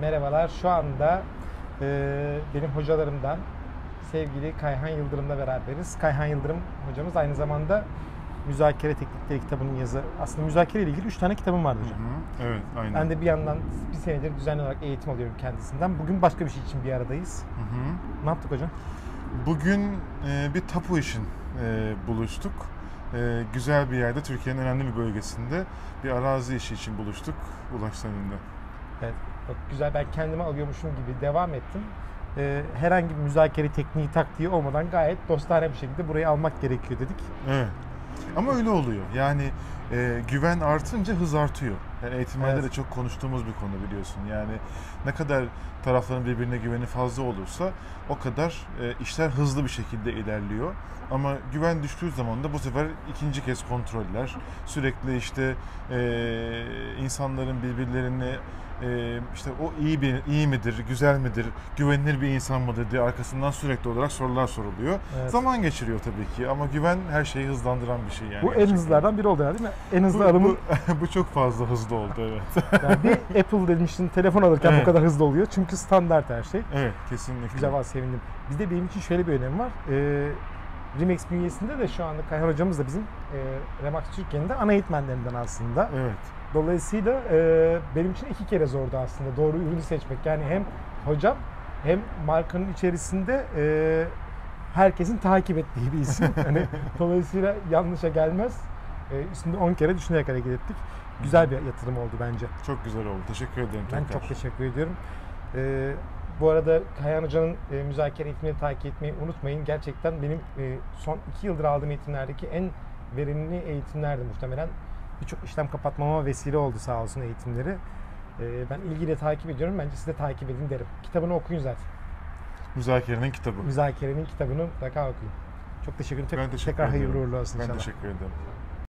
Merhabalar. Şu anda e, benim hocalarımdan sevgili Kayhan Yıldırım'la beraberiz. Kayhan Yıldırım hocamız aynı zamanda Müzakere Teknikleri kitabının yazı. Aslında müzakere ile ilgili 3 tane kitabım vardı hocam. Hı, Evet, aynen. Ben de bir yandan bir senedir düzenli olarak eğitim alıyorum kendisinden. Bugün başka bir şey için bir aradayız. Hı hı. Ne yaptık hocam? Bugün e, bir tapu için e, buluştuk. E, güzel bir yerde, Türkiye'nin önemli bir bölgesinde bir arazi işi için buluştuk Ulaş Senin'de. Evet, çok güzel. Ben kendime alıyormuşum gibi devam ettim. E, herhangi bir müzakere tekniği, taktiği olmadan gayet dostane bir şekilde burayı almak gerekiyor dedik. Evet. Ama öyle oluyor. Yani e, güven artınca hız artıyor. Yani eğitimlerde Evet. de çok konuştuğumuz bir konu biliyorsun. Yani ne kadar tarafların birbirine güveni fazla olursa o kadar e, işler hızlı bir şekilde ilerliyor. Ama güven düştüğü zaman da bu sefer ikinci kez kontroller, sürekli işte e, insanların birbirlerini e, işte o iyi bir iyi midir, güzel midir, güvenilir bir insan mıdır diye arkasından sürekli olarak sorular soruluyor. Evet. Zaman geçiriyor tabii ki ama güven her şeyi hızlandıran bir şey yani. bu en gerçekten. hızlılardan biri oldu herhalde değil mi? En Bu, hızlı alımın bu, bu çok fazla hızlı oldu evet. Yani bir Apple demiştin telefon alırken Evet. bu kadar hızlı oluyor. Çünkü standart her şey. evet kesinlikle. Güzel var sevindim. Bizde benim için şöyle bir önemi var. Ee, Remax bünyesinde de şu anda Kayhan hocamız da bizim e, Remax Türkiye'nin de ana eğitmenlerinden aslında. Evet. Dolayısıyla e, benim için iki kere zordu aslında doğru ürünü seçmek. Yani hem hocam hem markanın içerisinde e, herkesin takip ettiği bir isim. hani dolayısıyla yanlışa gelmez. E, üstünde 10 kere düşünerek hareket ettik. Güzel bir yatırım oldu bence. Çok güzel oldu. Teşekkür ederim Ben tekrar. çok teşekkür ediyorum. Ee, bu arada Kayhan Hoca'nın e, müzakere eğitimini takip etmeyi unutmayın. Gerçekten benim e, son iki yıldır aldığım eğitimlerdeki en verimli eğitimlerdi muhtemelen. Birçok işlem kapatmama vesile oldu sağ olsun eğitimleri. Ee, ben ilgiyle takip ediyorum. Bence siz de takip edin derim. Kitabını okuyun zaten. Müzakerenin kitabı. Müzakerenin kitabını mutlaka okuyun. Çok teşekkür ederim. Ben teşekkür tekrar hayırlı ederim. uğurlu olsun Ben inşallah. teşekkür ederim.